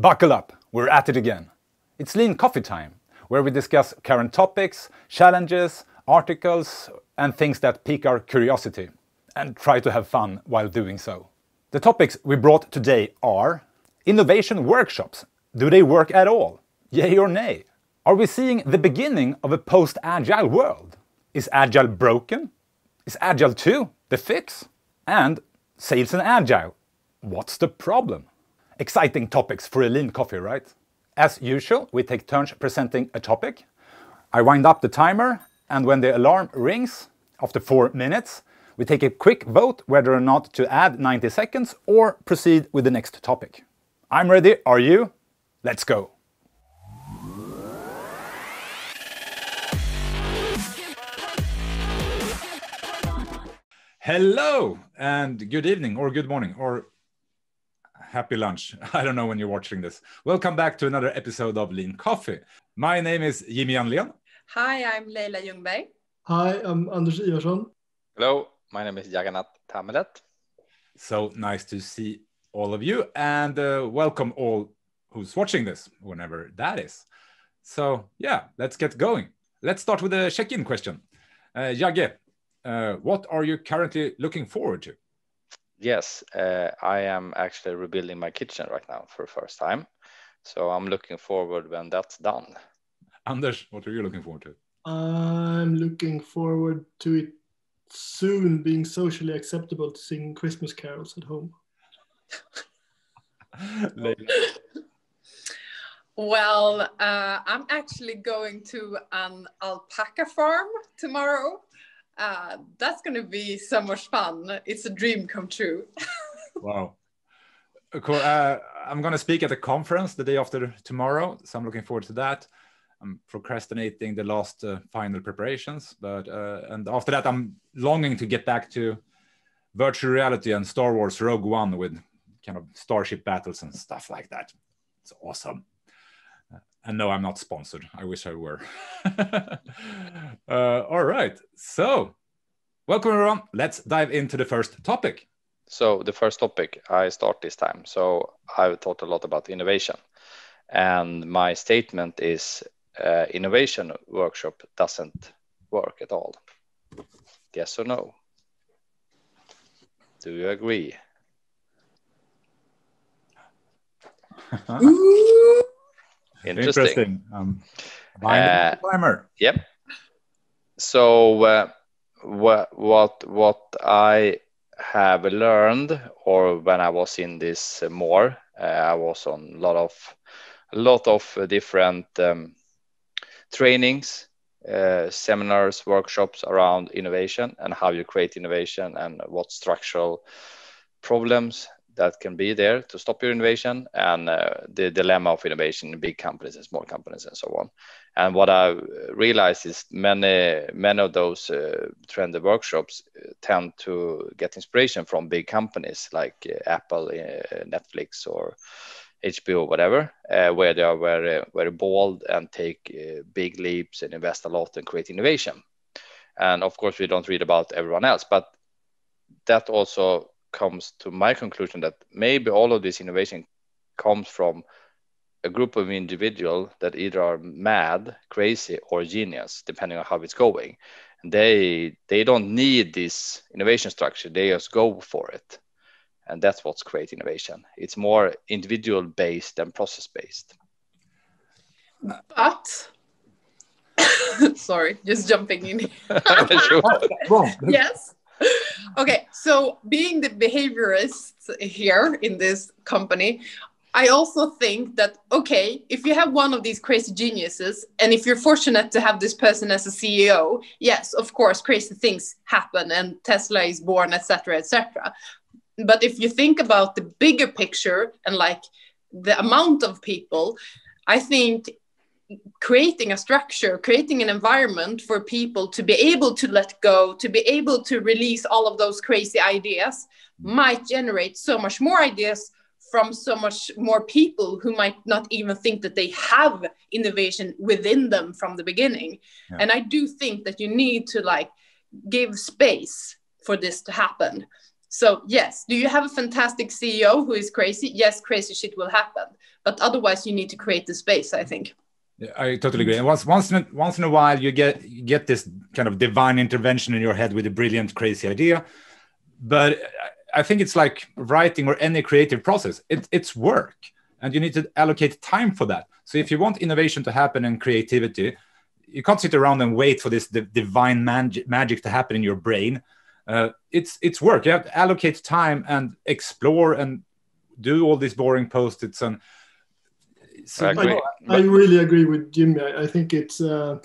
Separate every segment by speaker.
Speaker 1: Buckle up, we're at it again. It's Lean Coffee Time, where we discuss current topics, challenges, articles, and things that pique our curiosity, and try to have fun while doing so. The topics we brought today are innovation workshops. Do they work at all? Yay or nay? Are we seeing the beginning of a post agile world? Is agile broken? Is agile 2 the fix? And sales and agile. What's the problem? Exciting topics for a lean coffee, right? As usual, we take turns presenting a topic. I wind up the timer, and when the alarm rings after four minutes, we take a quick vote whether or not to add 90 seconds or proceed with the next topic. I'm ready, are you? Let's go. Hello and good evening or good morning or happy lunch. I don't know when you're watching this. Welcome back to another episode of Lean Coffee. My name is Jimmy Janlén.
Speaker 2: Hi, I'm Leila Ljungberg.
Speaker 3: Hi, I'm Anders Ivarsson.
Speaker 4: Hello, my name is Jagannath Tammeleht.
Speaker 1: So nice to see all of you and uh, welcome all who's watching this, whenever that is. So yeah, let's get going. Let's start with a check-in question. Uh, Jagge, uh, what are you currently looking forward to?
Speaker 4: Yes, uh, I am actually rebuilding my kitchen right now for the first time. So I'm looking forward when that's done.
Speaker 1: Anders, what are you looking forward to?
Speaker 3: I'm looking forward to it soon being socially acceptable to sing Christmas carols at home.
Speaker 2: well, uh, I'm actually going to an alpaca farm tomorrow uh, that's going to be so much fun. It's a dream come true.
Speaker 1: wow. Cool. Uh, I'm going to speak at a conference the day after tomorrow, so I'm looking forward to that. I'm procrastinating the last uh, final preparations, but uh, and after that, I'm longing to get back to virtual reality and Star Wars Rogue One with kind of starship battles and stuff like that. It's awesome. And no, I'm not sponsored. I wish I were. uh, all right. So, welcome everyone. Let's dive into the first topic.
Speaker 4: So, the first topic I start this time. So, I've thought a lot about innovation. And my statement is uh, innovation workshop doesn't work at all. Yes or no? Do you agree? Interesting. Interesting. Um,
Speaker 1: uh, timer.
Speaker 4: Yep. So uh, what what what I have learned, or when I was in this more, uh, I was on a lot of a lot of different um, trainings, uh, seminars, workshops around innovation and how you create innovation and what structural problems that can be there to stop your innovation and uh, the dilemma of innovation in big companies and small companies and so on. And what I realized is many many of those uh, trended workshops uh, tend to get inspiration from big companies like uh, Apple, uh, Netflix, or HBO, whatever, uh, where they are very very bold and take big leaps and invest a lot and create innovation. And of course, we don't read about everyone else, but that also comes to my conclusion that maybe all of this innovation comes from a group of individuals that either are mad, crazy, or genius, depending on how it's going. They they don't need this innovation structure; they just go for it, and that's what's great innovation. It's more individual based than process based.
Speaker 2: But sorry, just jumping in. yes okay, so being the behaviorist here in this company, I also think that okay, if you have one of these crazy geniuses, and if you're fortunate to have this person as a CEO, yes, of course, crazy things happen, and Tesla is born, etc., etc. But if you think about the bigger picture and like the amount of people, I think creating a structure, creating an environment for people to be able to let go, to be able to release all of those crazy ideas mm. might generate so much more ideas from so much more people who might not even think that they have innovation within them from the beginning. Yeah. And I do think that you need to like give space for this to happen. So yes, do you have a fantastic CEO who is crazy? Yes, crazy shit will happen, but otherwise you need to create the space. I think.
Speaker 1: I totally agree. And once once in a, once in a while you get you get this kind of divine intervention in your head with a brilliant, crazy idea, but I think it's like writing or any creative process. It, it's work, and you need to allocate time for that. So if you want innovation to happen and creativity, you can't sit around and wait for this divine mag- magic to happen in your brain. Uh, it's it's work. You have to allocate time and explore and do all these boring post-its and.
Speaker 3: So I, agree. I, I, really agree with Jimmy. I, I think it's. Uh,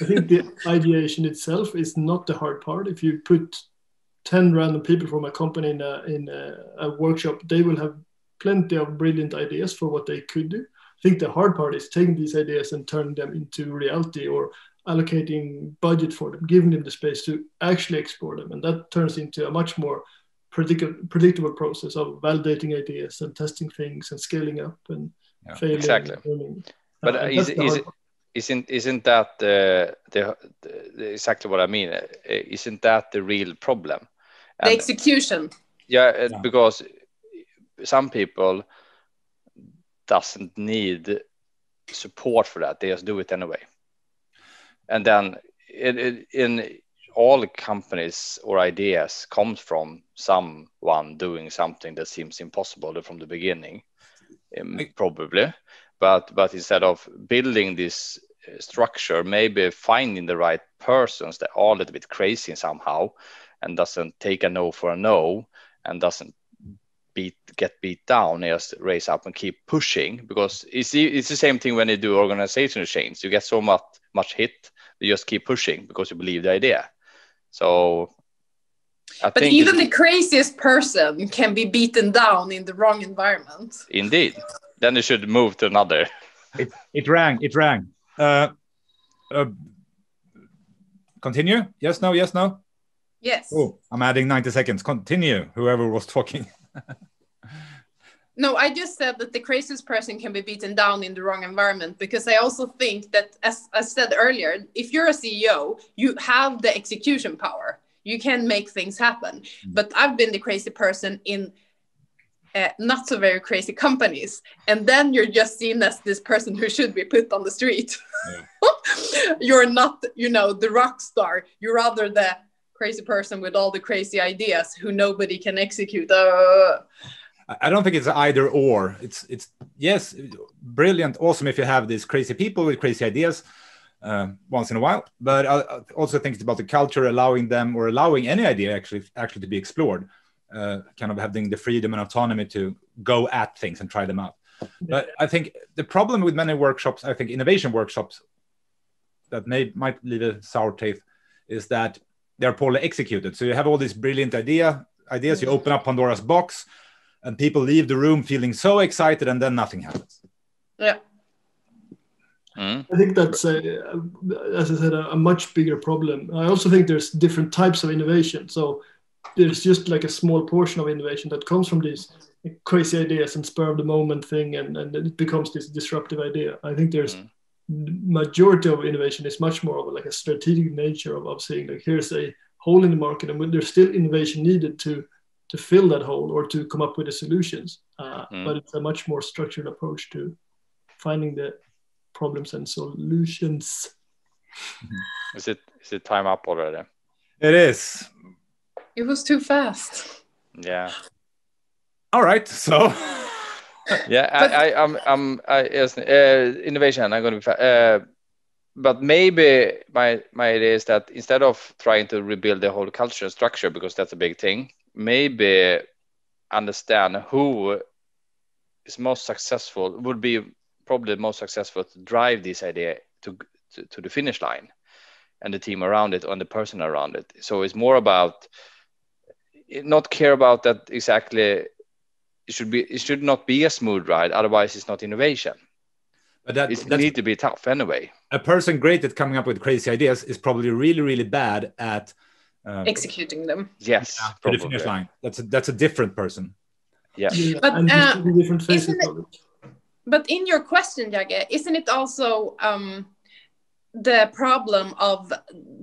Speaker 3: I think the ideation itself is not the hard part. If you put 10 random people from a company in a, in a, a, workshop, they will have plenty of brilliant ideas for what they could do. I think the hard part is taking these ideas and turning them into reality or allocating budget for them, giving them the space to actually explore them. And that turns into a much more predict- predictable process of validating ideas and testing things and scaling up and
Speaker 4: yeah, failing. Exactly. And but uh, is, is, it, isn't isn't that uh, the, the, exactly what I mean? Uh, isn't that the real problem?
Speaker 2: the execution
Speaker 4: yeah, yeah, because some people doesn't need support for that they just do it anyway and then in, in all companies or ideas comes from someone doing something that seems impossible from the beginning um, probably. But but instead of building this uh, structure maybe finding the right persons that are a little bit crazy somehow and doesn't take a no for a no and doesn't beat get beat down just raise up and keep pushing because it's, it's the same thing when you do organizational change. You get so much much hit you just keep pushing because you believe the idea. So
Speaker 2: I but even the craziest person can be beaten down in the wrong environment
Speaker 4: indeed then you should move to another
Speaker 1: it, it rang it rang uh, uh, continue yes no yes no
Speaker 2: Yes.
Speaker 1: Oh, I'm adding 90 seconds. Continue, whoever was talking.
Speaker 2: no, I just said that the craziest person can be beaten down in the wrong environment because I also think that, as I said earlier, if you're a CEO, you have the execution power. You can make things happen. Mm. But I've been the crazy person in uh, not so very crazy companies. And then you're just seen as this person who should be put on the street. Yeah. you're not, you know, the rock star. You're rather the crazy person with all the crazy ideas who nobody can execute. Uh,
Speaker 1: I don't think it's either or. It's it's yes, brilliant, awesome if you have these crazy people with crazy ideas uh, once in a while. But I also think it's about the culture allowing them or allowing any idea actually actually to be explored. Uh, kind of having the freedom and autonomy to go at things and try them out. But I think the problem with many workshops, I think innovation workshops, that may might leave a sour taste, is that they're poorly executed. So you have all these brilliant idea ideas. You open up Pandora's box, and people leave the room feeling so excited, and then nothing happens.
Speaker 2: Yeah.
Speaker 3: Mm. I think that's, a, as I said, a, a, much bigger problem. I also think there's different types of innovation. So there's just like a small portion of innovation that comes from these crazy ideas and spur of the moment thing, and, and it becomes this disruptive idea. I think there's mm majority of innovation is much more of like a strategic nature of, of saying like here's a hole in the market and there's still innovation needed to to fill that hole or to come up with the solutions uh, mm. but it's a much more structured approach to finding the problems and solutions.
Speaker 4: Is it is it time up already?
Speaker 1: It is.
Speaker 2: It was too fast.
Speaker 4: Yeah.
Speaker 1: All right so.
Speaker 4: Yeah, I, I, I'm, I'm, I, yes, uh, innovation. I'm going to be, uh, but maybe my my idea is that instead of trying to rebuild the whole culture and structure because that's a big thing, maybe understand who is most successful would be probably the most successful to drive this idea to, to, to the finish line and the team around it and the person around it. So it's more about not care about that exactly. It should be it should not be a smooth ride. Otherwise it's not innovation. But that it need to be tough anyway.
Speaker 1: A person great at coming up with crazy ideas is probably really really bad at
Speaker 2: uh, executing them.
Speaker 4: Yes
Speaker 1: yeah, the finish line. That's a that's a different person.
Speaker 4: Yeah, yeah
Speaker 2: but uh, different phases it, but in your question Jagge, isn't it also um, the problem of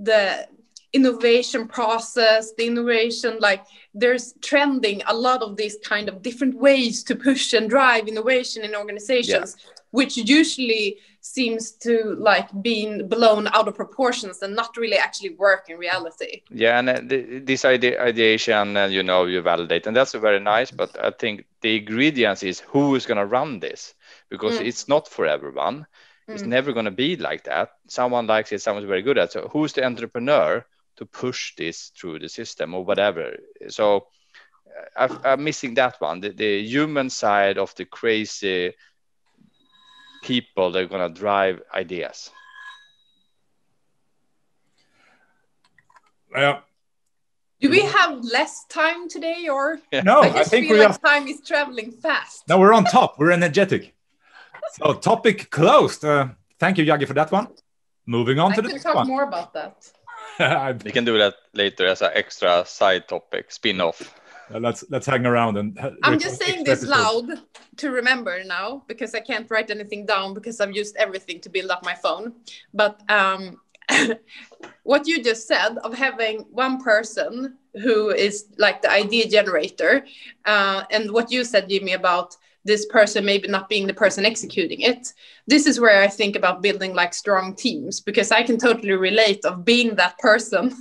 Speaker 2: the innovation process the innovation like there's trending a lot of these kind of different ways to push and drive innovation in organizations yeah. which usually seems to like being blown out of proportions and not really actually work in reality
Speaker 4: yeah and uh, this idea ideation uh, you know you validate and that's very nice but i think the ingredients is who is going to run this because mm. it's not for everyone it's mm. never going to be like that someone likes it someone's very good at it so who's the entrepreneur to push this through the system or whatever. So uh, I, am missing that one, the, the, human side of the crazy people that are going to drive ideas.
Speaker 1: Yeah.
Speaker 2: Do we have less time today, or
Speaker 1: no? I, I think
Speaker 2: we like are... time is traveling fast.
Speaker 1: No, we're on top. We're energetic. So topic closed. Uh, thank you, Jagge, for that one. Moving on
Speaker 2: I
Speaker 1: to the
Speaker 2: next talk more about that.
Speaker 4: we can do that later as an extra side topic, spin off.
Speaker 1: Uh, let's let's hang around and.
Speaker 2: I'm just saying this loud to remember now because I can't write anything down because I've used everything to build up my phone. But um, what you just said of having one person who is like the idea generator, uh, and what you said, Jimmy, about this person maybe not being the person executing it. This is where i think about building like strong teams because i can totally relate of being that person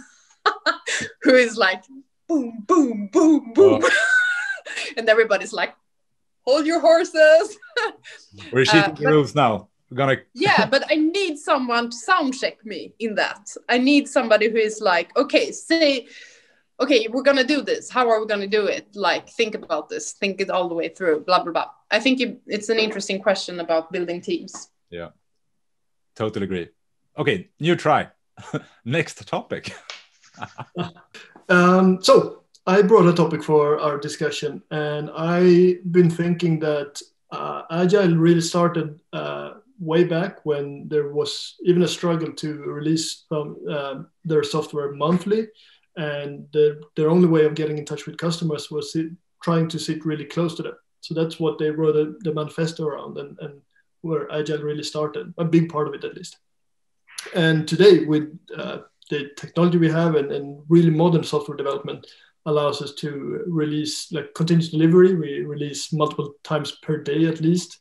Speaker 2: who is like boom boom boom boom. Oh. and everybody's like hold your horses.
Speaker 1: We're shooting uh, the rules now. We're gonna
Speaker 2: yeah but i need someone to sound check me in that. I need somebody who is like okay say okay, we're gonna do this. How are we gonna do it? Like, think about this, think it all the way through. Blah blah blah. I think it's an interesting question about building teams.
Speaker 1: Yeah, totally agree. Okay, new try. Next topic.
Speaker 3: um, so I brought a topic for our discussion, and I've been thinking that uh, Agile really started uh, way back when there was even a struggle to release um, uh, their software monthly and the, their only way of getting in touch with customers was sit, trying to sit really close to them. So that's what they wrote the, the manifesto around, and, and where Agile really started, a big part of it at least. And today, with uh, the technology we have and, and really modern software development, allows us to release like continuous delivery. We release multiple times per day at least.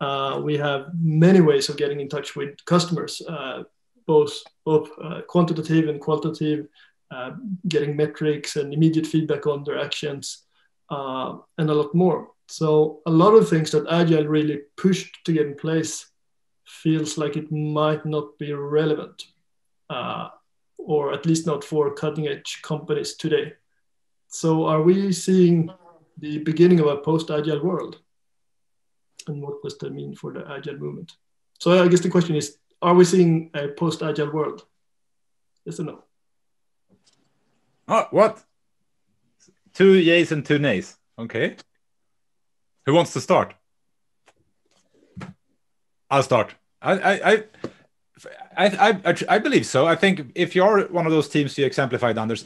Speaker 3: Uh, we have many ways of getting in touch with customers, uh, both both uh, quantitative and qualitative uh, getting metrics and immediate feedback on their actions, uh, and a lot more. So a lot of things that Agile really pushed to get in place feels like it might not be relevant, uh, or at least not for cutting edge companies today. So are we seeing the beginning of a post-agile world? And what does that mean for the agile movement? So I guess the question is, are we seeing a post-agile world? Yes or no?
Speaker 1: Oh, what? Two yays and two nays. Okay. Who wants to start? I'll start. I, I, I, I, I, I believe so. I think if you're one of those teams you exemplified, Anders,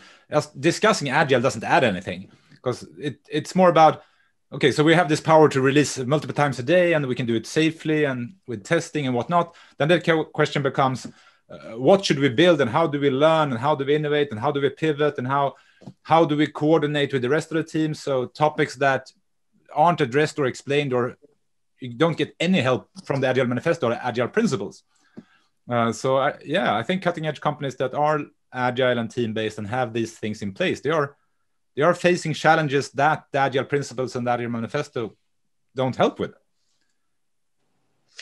Speaker 1: discussing agile doesn't add anything because it, it's more about okay, so we have this power to release multiple times a day and we can do it safely and with testing and whatnot. Then the question becomes uh, what should we build and how do we learn and how do we innovate and how do we pivot and how how do we coordinate with the rest of the team? So topics that aren't addressed or explained or you don't get any help from the agile manifesto or agile principles. Uh, so I, yeah i think cutting edge companies that are agile and team based and have these things in place they are they are facing challenges that the agile principles and the agile manifesto don't help with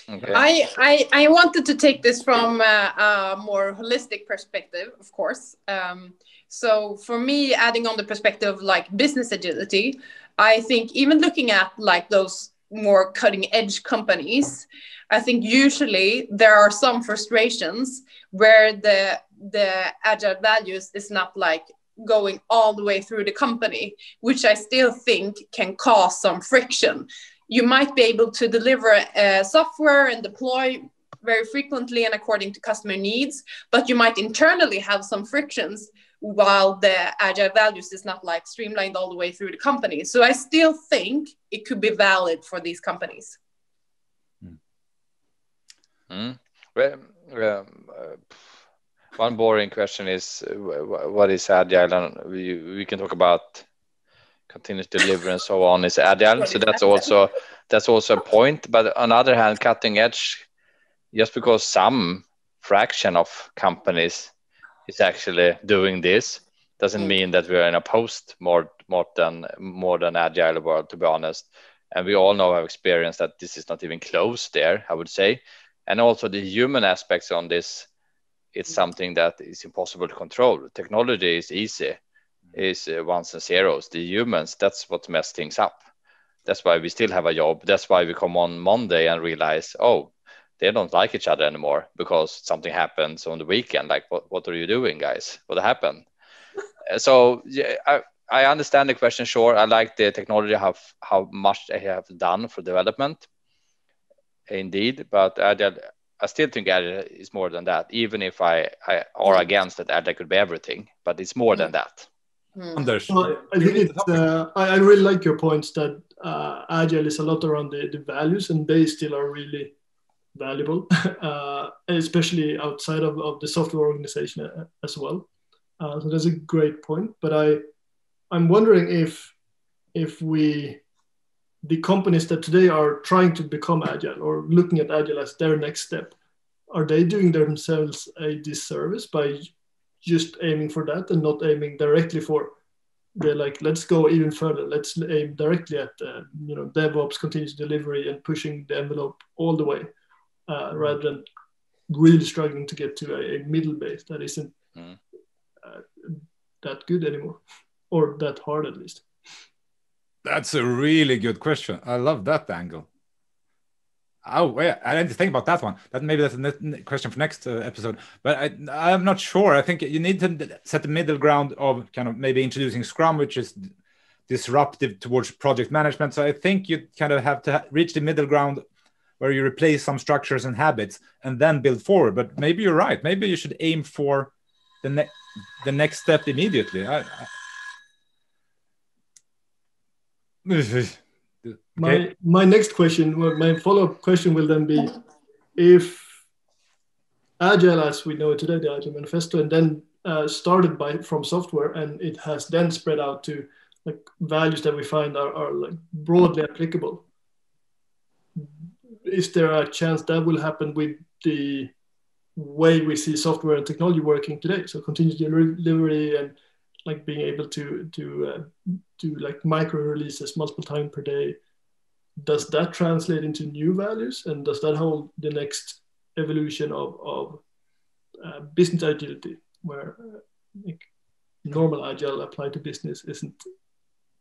Speaker 2: Okay. I, I, I wanted to take this from a, a more holistic perspective, of course. Um, so for me, adding on the perspective of like business agility, I think even looking at like those more cutting edge companies, I think usually there are some frustrations where the the agile values is not like going all the way through the company, which I still think can cause some friction you might be able to deliver uh, software and deploy very frequently and according to customer needs, but you might internally have some frictions while the agile values is not like streamlined all the way through the company. So I still think it could be valid for these companies.
Speaker 4: Mm. Well, um, uh, one boring question is uh, what is agile and we, we can talk about continuous delivery and so on is agile so that's also that's also a point. But on the other hand cutting edge just because some fraction of companies is actually doing this doesn't mm. mean that we're in a post more more than more than agile world to be honest. And we all know our experience that this is not even close there i would say. And also the human aspects on this it's something that is impossible to control. Technology is easy is uh, ones and zeros. The humans that's what mess things up. That's why we still have a job. That's why we come on monday and realize oh they don't like each other anymore because something happens on the weekend. Like what, what are you doing guys? What happened? So yeah I, I understand the question sure. I like the technology how how much they have done for development. Indeed but agile i still think agile is more than that even if i i are against that agile could be everything but it's more than that
Speaker 3: hmm. Anders. Well, I think it's, uh, I, I, really like your points that uh, agile is a lot around the, the values and they still are really valuable, uh, especially outside of, of the software organization uh, as well. Uh, so that's a great point. But I, I'm wondering if, if we, the companies that today are trying to become agile or looking at agile as their next step, are they doing themselves a disservice by just aiming for that and not aiming directly for they're like let's go even further. Let's aim directly at uh, you know devops continuous delivery and pushing the envelope all the way uh, rather than really struggling to get to a, a middle base that isn't mm. uh, that good anymore or that hard at least.
Speaker 1: That's a really good question. I love that angle Oh, yeah, I didn't think about that one. That maybe that's a question for next uh, episode. But I, I'm not sure. I think you need to set the middle ground of kind of maybe introducing Scrum, which is disruptive towards project management. So I think you kind of have to reach the middle ground where you replace some structures and habits and then build forward. But maybe you're right. Maybe you should aim for the next the next step immediately. I, I...
Speaker 3: Okay. My my next question, my follow up question will then be, if Agile, as we know it today, the Agile Manifesto, and then uh, started by from software, and it has then spread out to like values that we find are, are like broadly applicable is there a chance that will happen with the way we see software and technology working today? So continuous delivery and like being able to to uh, do like micro releases multiple times per day. Does that translate into new values, and does that hold the next evolution of of uh, business agility, where uh, like normal agile applied to business isn't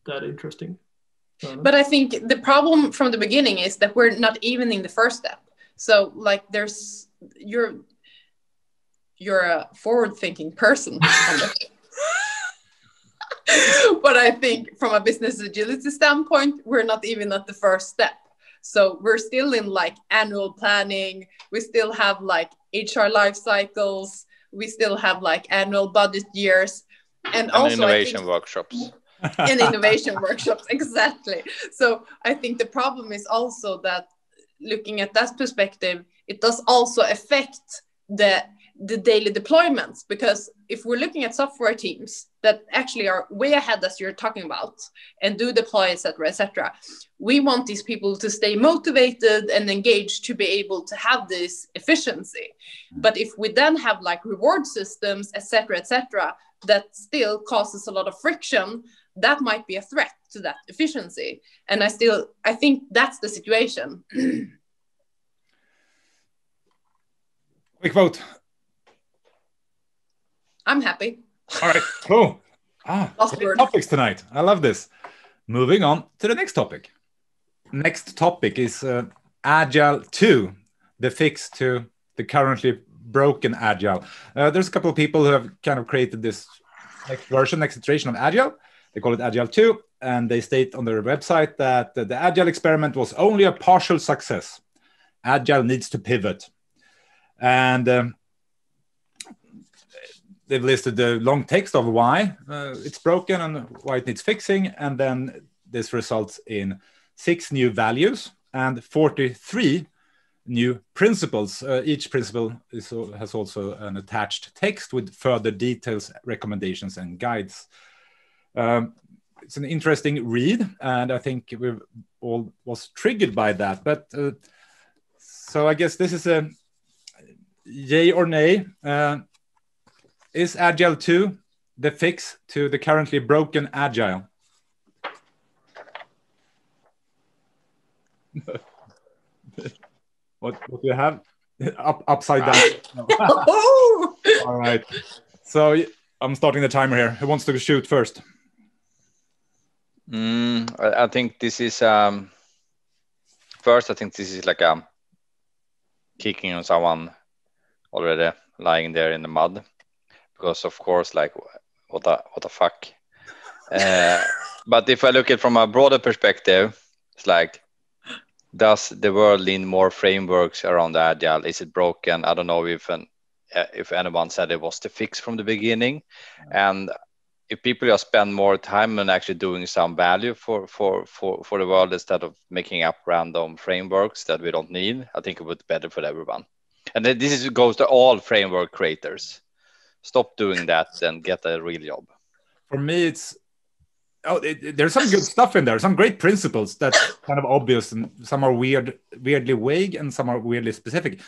Speaker 3: that interesting?
Speaker 2: But I think the problem from the beginning is that we're not even in the first step. So like there's you're you're a forward thinking person. but I think from a business agility standpoint, we're not even at the first step. So we're still in like annual planning. We still have like HR life cycles. We still have like annual budget years. And, and also
Speaker 4: innovation think, workshops
Speaker 2: in innovation workshops exactly so i think the problem is also that looking at that perspective it does also affect the the daily deployments because if we're looking at software teams that actually are way ahead as you're talking about and do deploy etc etc we want these people to stay motivated and engaged to be able to have this efficiency. Mm-hmm. But if we then have like reward systems etc etc that still causes a lot of friction that might be a threat to that efficiency. And i still i think that's the situation.
Speaker 1: Quick vote
Speaker 2: i'm happy.
Speaker 1: All right cool ah topics tonight. I love this. Moving on to the next topic. Next topic is uh, agile 2 the fix to the currently broken agile. Uh, there's a couple of people who have kind of created this next version next iteration of agile. They call it Agile 2, and they state on their website that the Agile experiment was only a partial success. Agile needs to pivot. And um, they've listed the long text of why uh, it's broken and why it needs fixing. And then this results in six new values and 43 new principles. Uh, each principle is, has also an attached text with further details, recommendations, and guides. Um, it's an interesting read, and I think we all was triggered by that. But uh, so I guess this is a yay or nay. Uh, is Agile 2 the fix to the currently broken Agile? what, what do you have? Up, upside down. All right. So I'm starting the timer here. Who wants to shoot first?
Speaker 4: Mm, I, I, think this is um, first. I think this is like a um, kicking on someone already lying there in the mud, because of course, like what the what the fuck. uh, but if I look at from a broader perspective, it's like, does the world need more frameworks around the agile? Is it broken? I don't know if an, uh, if anyone said it was the fix from the beginning, and if people just spend more time on actually doing some value for, for, for, for the world instead of making up random frameworks that we don't need, I think it would be better for everyone. And this is, goes to all framework creators. Stop doing that and get a real job.
Speaker 1: For me, it's oh, it, there's some good stuff in there, some great principles that's kind of obvious, and some are weird, weirdly vague, and some are weirdly specific.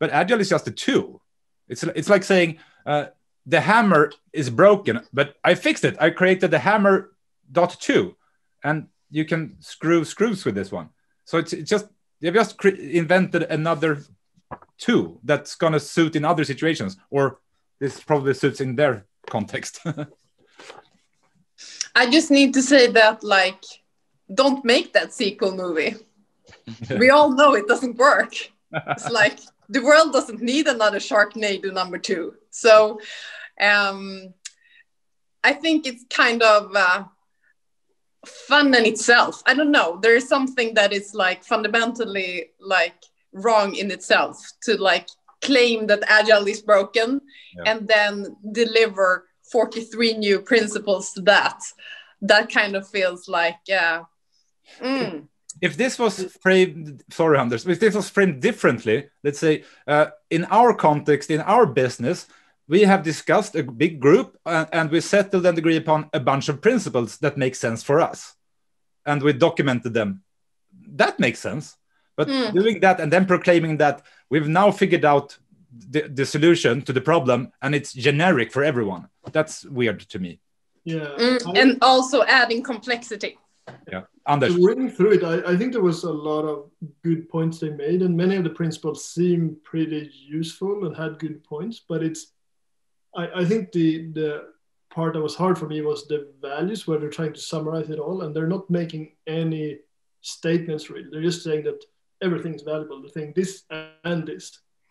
Speaker 1: But agile is just a tool. It's it's like saying. Uh, the hammer is broken, but I fixed it. I created the hammer dot two, and you can screw screws with this one. So it's, it's just they've just invented another tool that's gonna suit in other situations, or this probably suits in their context.
Speaker 2: I just need to say that, like, don't make that sequel movie. we all know it doesn't work. It's like the world doesn't need another Sharknado number two. So um, I think it's kind of uh, fun in itself. I don't know. There is something that is like fundamentally like wrong in itself to like claim that agile is broken yeah. and then deliver 43 new principles to that. That kind of feels like uh, mm,
Speaker 1: if this was framed sorry anders if this was framed differently let's say uh, in our context in our business we have discussed a big group and, and, we settled and agreed upon a bunch of principles that make sense for us and we documented them that makes sense but mm. doing that and then proclaiming that we've now figured out the, the solution to the problem and it's generic for everyone. That's weird to me.
Speaker 3: Yeah.
Speaker 2: Mm, and also adding complexity.
Speaker 1: Yeah. Anders.
Speaker 3: reading through it I, I think there was a lot of good points they made and many of the principles seem pretty useful and had good points but it's I, I think the the part that was hard for me was the values where they're trying to summarize it all and they're not making any statements really. They're just saying that everything's valuable the thing this and this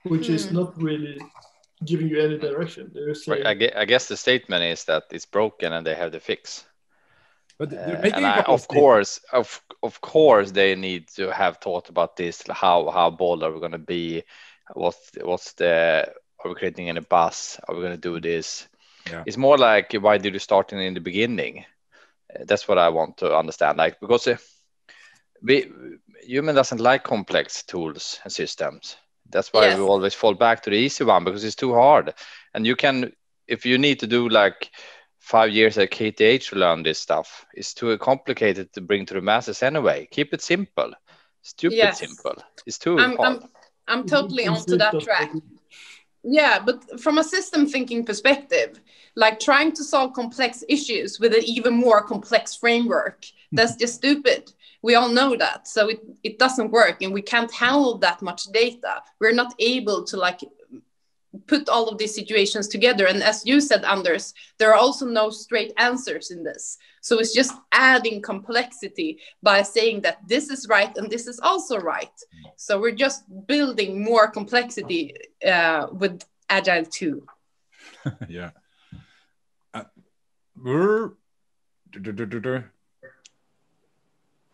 Speaker 3: which mm. is hmm. not really giving you any direction they're saying,
Speaker 4: I, guess, I guess the statement is that it's broken and they have the fix but uh, and I, of course, of of course, they need to have thought about this. How how bold are we going to be? What's what's the are we creating any buzz? Are we going to do this? Yeah. It's more like why did you start in, in the beginning? Uh, that's what I want to understand. Like because uh, we human doesn't like complex tools and systems. That's why yes. we always fall back to the easy one because it's too hard. And you can, if you need to do like five years at KTH to learn this stuff, it's too complicated to bring to the masses anyway. Keep it simple. Stupid yes. simple. It's too
Speaker 2: I'm,
Speaker 4: hard.
Speaker 2: I'm, I'm totally onto that track yeah but from a system thinking perspective like trying to solve complex issues with an even more complex framework that's just stupid we all know that so it, it doesn't work and we can't handle that much data we're not able to like put all of these situations together and as you said anders there are also no straight answers in this so it's just adding complexity by saying that this is right and this is also right. So we're just building more complexity uh, with Agile 2.
Speaker 1: yeah. Uh,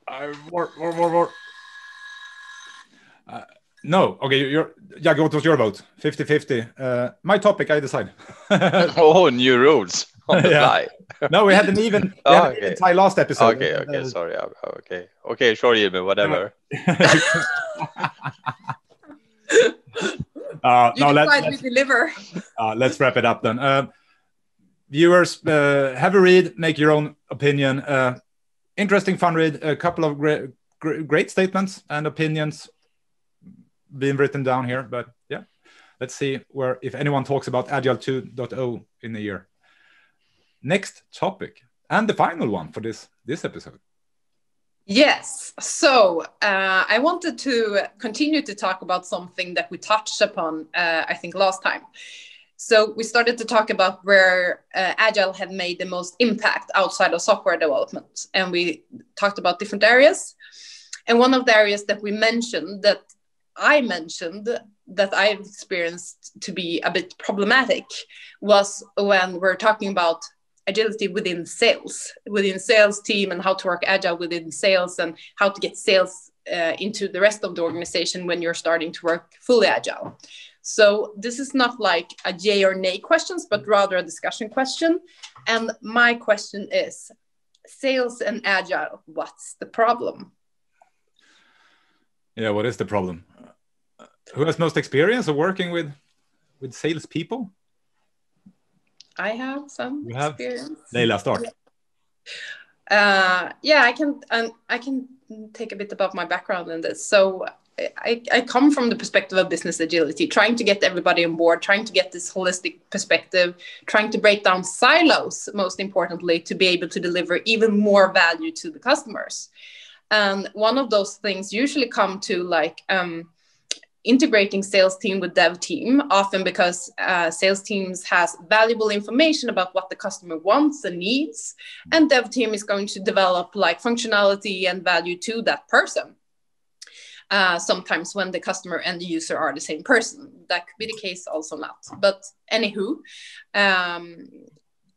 Speaker 1: uh, more, more, more, more. Uh, no, okay, you're, yeah, what was your vote? 50 50. Uh, my topic, I decide.
Speaker 4: oh, new rules on the yeah. fly.
Speaker 1: no, we had an even, we oh, had okay. tie last episode.
Speaker 4: Okay, okay, uh, sorry. Okay, okay, sure, Jimmy, whatever.
Speaker 1: Uh,
Speaker 2: you
Speaker 1: no, let, let's
Speaker 2: deliver.
Speaker 1: uh, let's wrap it up then. Uh, viewers, uh, have a read, make your own opinion. Interesting, fun read. A couple of great, great statements and opinions being written down here. But yeah, let's see where if anyone talks about Agile 2.0 in a year. Next topic and the final one for this this episode.
Speaker 2: Yes. So uh, I wanted to continue to talk about something that we touched upon, uh, I think, last time. So we started to talk about where uh, Agile had made the most impact outside of software development. And we talked about different areas. And one of the areas that we mentioned that I mentioned that I've experienced to be a bit problematic was when we're talking about agility within sales, within sales team, and how to work agile within sales, and how to get sales uh, into the rest of the organization when you're starting to work fully agile. So this is not like a yay or nay questions, but rather a discussion question. And my question is, sales and agile, what's the problem?
Speaker 1: Yeah, what is the problem? Who has most experience of working with with salespeople?
Speaker 2: I have some
Speaker 1: You have?
Speaker 2: experience.
Speaker 1: Leila, start.
Speaker 2: Uh, yeah, I can. Um, I can take a bit about my background in this. So. I, I come from the perspective of business agility, trying to get everybody on board, trying to get this holistic perspective, trying to break down silos, most importantly, to be able to deliver even more value to the customers. And one of those things usually come to like um, integrating sales team with dev team often because uh, sales teams has valuable information about what the customer wants and needs and dev team is going to develop like functionality and value to that person uh, sometimes when the customer and the user are the same person. That could be the case also not but anywho um,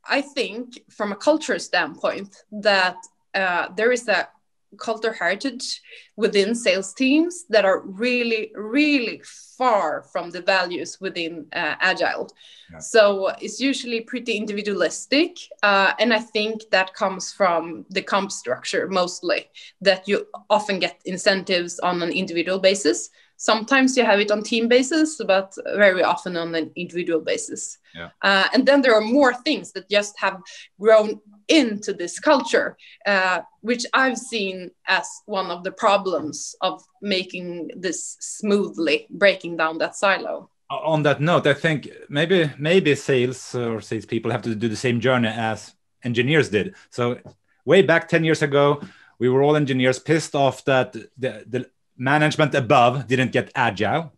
Speaker 2: i think from a culture standpoint that uh, there is a culture heritage within sales teams that are really really far from the values within uh, agile
Speaker 1: Yeah.
Speaker 2: so it's usually pretty individualistic uh, and i think that comes from the comp structure mostly that you often get incentives on an individual basis sometimes you have it on team basis but very often on an individual basis
Speaker 1: Yeah.
Speaker 2: uh, and then there are more things that just have grown into this culture, uh, which I've seen as one of the problems of making this smoothly, breaking down that silo.
Speaker 1: on that note, I think maybe maybe sales or sales people have to do the same journey as engineers did. So way back 10 years ago, we were all engineers pissed off that the, the management above didn't get agile.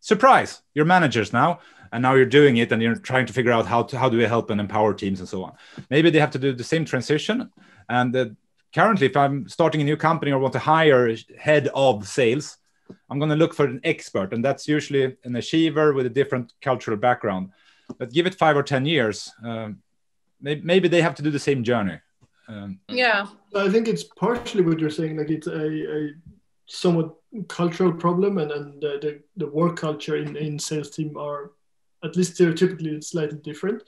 Speaker 1: Surprise, you're managers now, and now you're doing it and you're trying to figure out how to how do we help and empower teams and so on. Maybe they have to do the same transition. And uh, currently, if I'm starting a new company or want to hire a head of sales, I'm going to look for an expert, and that's usually an achiever with a different cultural background. But give it five or ten years, um, maybe, maybe they have to do the same journey. Um,
Speaker 2: Yeah,
Speaker 3: I think it's partially what you're saying, like it's a, a somewhat cultural problem, and, and the, the, the work culture in, in sales team are, at least stereotypically, slightly different.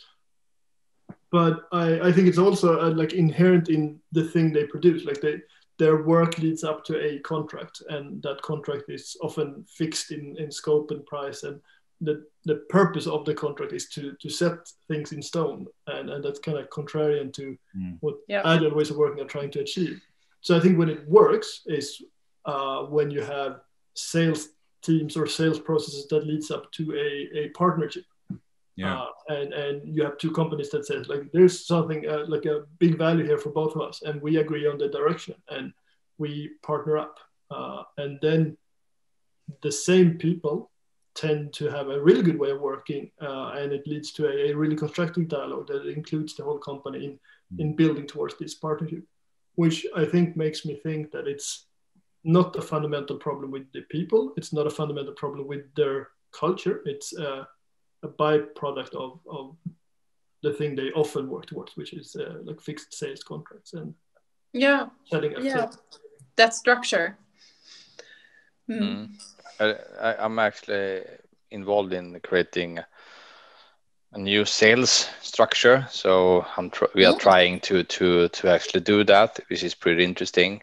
Speaker 3: But I, I think it's also uh, like inherent in the thing they produce. Like they, their work leads up to a contract, and that contract is often fixed in, in scope and price. And the, the purpose of the contract is to, to set things in stone. And, and that's kind of contrarian to
Speaker 1: Mm.
Speaker 3: what
Speaker 2: Yeah.
Speaker 3: agile ways of working are trying to achieve. So I think when it works is uh, when you have sales teams or sales processes that leads up to a, a partnership.
Speaker 1: yeah,
Speaker 3: Uh, and, and you have two companies that says like there's something uh, like a big value here for both of us and we agree on the direction and we partner up. Uh, and then the same people tend to have a really good way of working uh, and it leads to a, a really constructive dialogue that includes the whole company in, in building towards this partnership which i think makes me think that it's not a fundamental problem with the people it's not a fundamental problem with their culture it's uh, a byproduct of, of the thing they often work towards, which is uh, like fixed sales contracts and
Speaker 2: yeah,
Speaker 3: setting up
Speaker 2: yeah. That structure. Mm.
Speaker 4: Mm. I, I, I'm actually involved in creating a new sales structure. So I'm tr- we are
Speaker 2: Ooh.
Speaker 4: trying to to to actually do that, which is pretty interesting.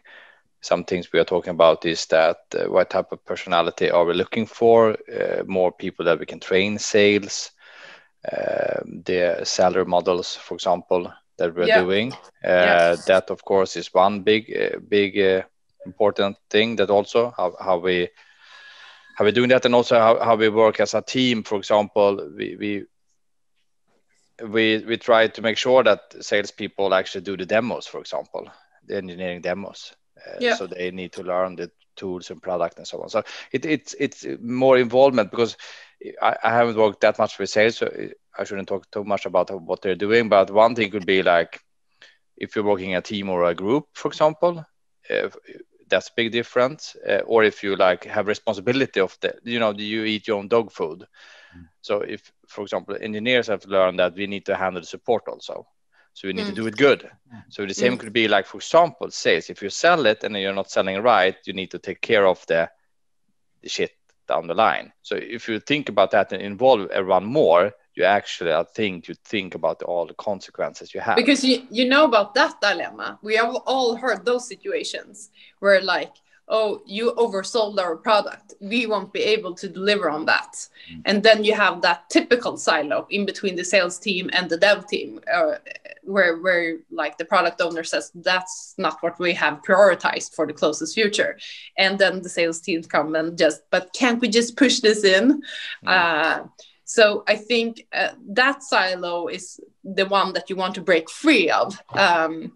Speaker 4: Some things we are talking about is that uh, what type of personality are we looking for? Uh, more people that we can train sales, uh, the salary models, for example, that we're yeah. doing. Uh. That, of course, is one big, uh, big uh, important thing. That also how, how we how we doing that, and also how, how we work as a team. For example, we we we we try to make sure that salespeople actually do the demos. For example, the engineering demos. Yeah. So they need to learn the tools and product and so on. So it, it's it's more involvement because I, I haven't worked that much with sales, so I shouldn't talk too much about what they're doing. But one thing could be like if you're working a team or a group, for example, if, that's a big difference. Uh, or if you like have responsibility of the, you know, do you eat your own dog food? Mm. So if, for example, engineers have learned that we need to handle support also. So we need mm. to do it good. So the same mm. could be like, for example, sales. If you sell it and you're not selling right, you need to take care of the, the shit down the line. So if you think about that and involve everyone more, you actually, I think, you think about all the consequences you have.
Speaker 2: Because you, you know about that dilemma. We have all heard those situations where like oh you oversold our product. We won't be able to deliver on that. Mm. and then you have that typical silo in between the sales team and the dev team uh, where where like the product owner says that's not what we have prioritized for the closest future. And then the sales teams come and just but can't we just push this in? Mm. uh, so i think uh, that silo is the one that you want to break free of. Um,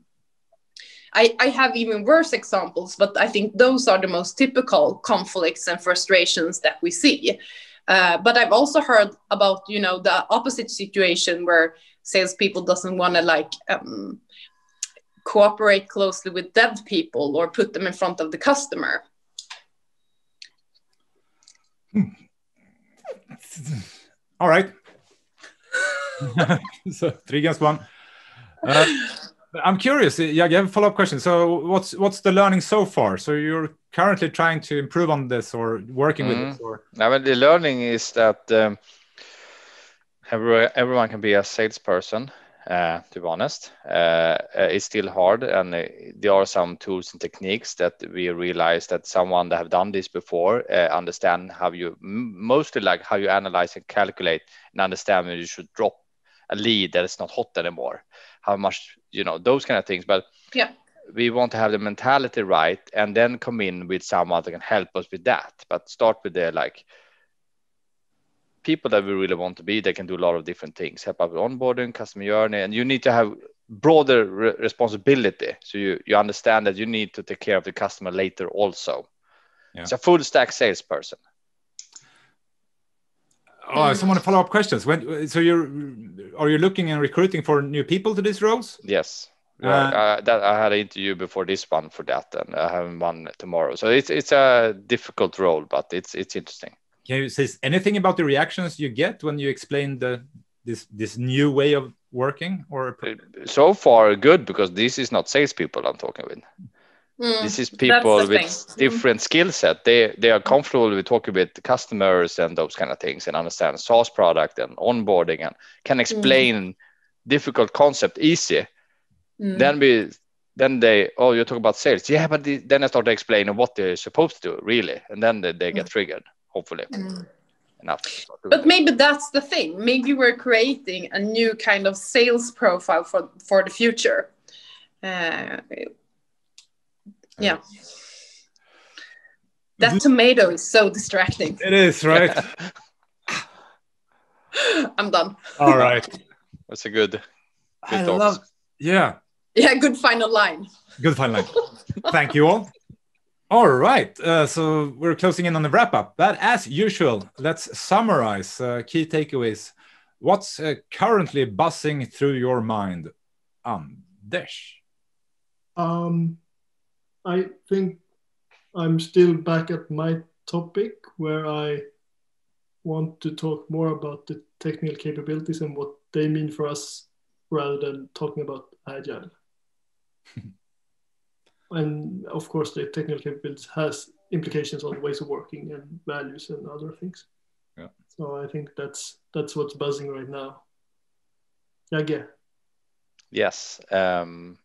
Speaker 2: I, I have even worse examples, but I think those are the most typical conflicts and frustrations that we see. Uh, but I've also heard about you know the opposite situation where salespeople doesn't want to like um, cooperate closely with dev people or put them in front of the customer.
Speaker 1: All right. so three against one. Uh, I'm curious. Yeah, you have a follow-up question. So, what's what's the learning so far? So, you're currently trying to improve on this or working mm. with it, mm-hmm. or?
Speaker 4: I mean, the learning is that um, every, everyone can be a salesperson. Uh, to be honest, uh, uh it's still hard, and uh, there are some tools and techniques that we realize that someone that have done this before uh, understand how you mostly like how you analyze and calculate and understand when you should drop a lead that is not hot anymore how much you know those kind of things but
Speaker 2: yeah.
Speaker 4: we want to have the mentality right and then come in with someone that can help us with that. But start with the like people that we really want to be they can do a lot of different things. Help out with onboarding customer journey and you need to have broader re- responsibility. So you you understand that you need to take care of the customer later also. Yeah. it's a full stack salesperson
Speaker 1: Oh, someone follow up questions. When so you're are you looking and recruiting for new people to these roles?
Speaker 4: Yes. Uh, uh, that I had an interview before this one for that, and I have one tomorrow. So it's it's a difficult role, but it's it's interesting.
Speaker 1: Can you say anything about the reactions you get when you explain the this this new way of working? Or
Speaker 4: uh, so far good because this is not salespeople I'm talking with. Mm, this is people with thing. Mm. different skill set. They they are comfortable with talking with customers and those kind of things and understand SaaS product and onboarding and can explain mm. difficult concept easy. Mm. Then we then they oh you talk about sales yeah but the, then I start to explain what they're supposed to do really and then they, they get mm. triggered hopefully. Enough.
Speaker 2: But maybe that's the thing. Maybe we're creating a new kind of sales profile for for the future. Uh, yeah. That tomato is so distracting.
Speaker 1: It is, right?
Speaker 2: I'm done.
Speaker 1: All right.
Speaker 4: That's a good, good
Speaker 1: I love, yeah.
Speaker 2: Yeah, good final line.
Speaker 1: Good final line. Thank you all. All right. Uh, so we're closing in on the wrap up. But as usual, let's summarize uh, key takeaways. What's uh, currently buzzing through your mind? Um, Dish.
Speaker 3: Um, I think I'm still back at my topic where I want to talk more about the technical capabilities and what they mean for us rather than talking about agile. and of course, the technical capabilities has implications on ways of working and values and other things.
Speaker 1: Yeah.
Speaker 3: So I think that's that's what's buzzing right now. Yeah, yeah.
Speaker 4: Yes. Um,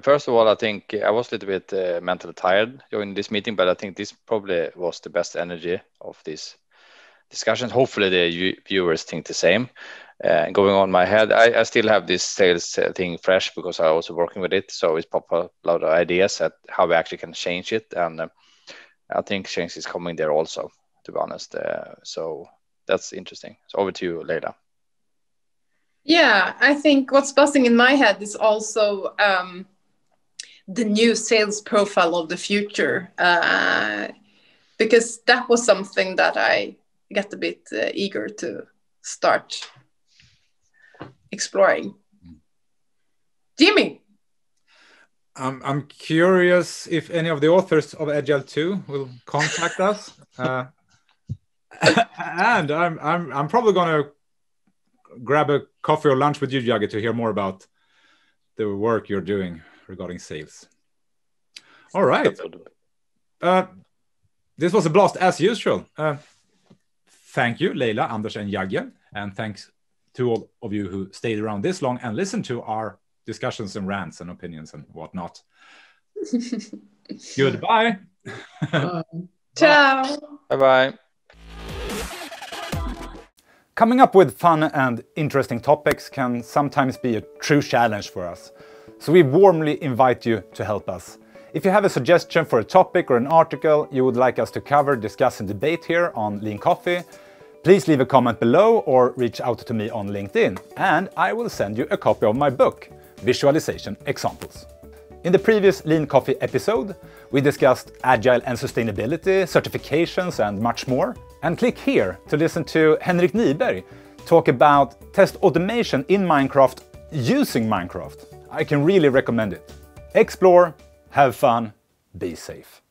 Speaker 4: first of all, I think I was a little bit uh, mentally tired during this meeting, but I think this probably was the best energy of this discussion. Hopefully, the viewers think the same. Uh, going on my head, I, I still have this sales uh, thing fresh because I was working with it. So it's pop up a lot of ideas at how we actually can change it, and uh, I think change is coming there also. To be honest, uh, so that's interesting. So over to you, Leila.
Speaker 2: Yeah, I think what's buzzing in my head is also um, the new sales profile of the future, uh, because that was something that I got a bit uh, eager to start exploring. Jimmy.
Speaker 1: I'm, I'm curious if any of the authors of Agile 2 will contact us. Uh, and I'm, I'm, I'm probably going to grab a coffee or lunch with you, Jagge, to hear more about the work you're doing regarding sales. All right. Uh, this was a blast as usual. Uh, thank you, Leila, Anders, and Jagge. And thanks to all of you who stayed around this long and listened to our discussions and rants and opinions and whatnot. Goodbye.
Speaker 2: Ciao.
Speaker 4: Bye bye.
Speaker 1: Coming up with fun and interesting topics can sometimes be a true challenge for us. So we warmly invite you to help us. If you have a suggestion for a topic or an article you would like us to cover, discuss, and debate here on Lean Coffee, please leave a comment below or reach out to me on LinkedIn, and I will send you a copy of my book, Visualization Examples. In the previous Lean Coffee episode, we discussed agile and sustainability, certifications, and much more. And click here to listen to Henrik Kniberg talk about test automation in Minecraft using Minecraft. I can really recommend it. Explore, have fun, be safe.